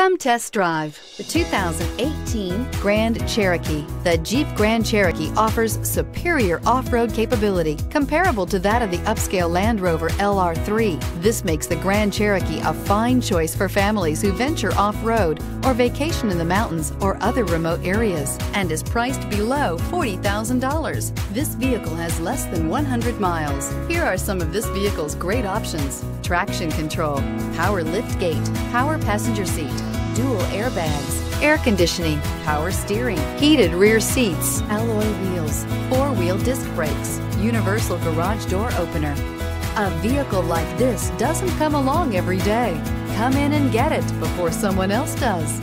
Come test drive the 2018 Grand Cherokee. The Jeep Grand Cherokee offers superior off-road capability comparable to that of the upscale Land Rover LR3. This makes the Grand Cherokee a fine choice for families who venture off-road or vacation in the mountains or other remote areas and is priced below $40,000. This vehicle has less than 100 miles. Here are some of this vehicle's great options. Traction control, power lift gate, power passenger seat, dual airbags, air conditioning, power steering, heated rear seats, alloy wheels, four-wheel disc brakes, universal garage door opener. A vehicle like this doesn't come along every day. Come in and get it before someone else does.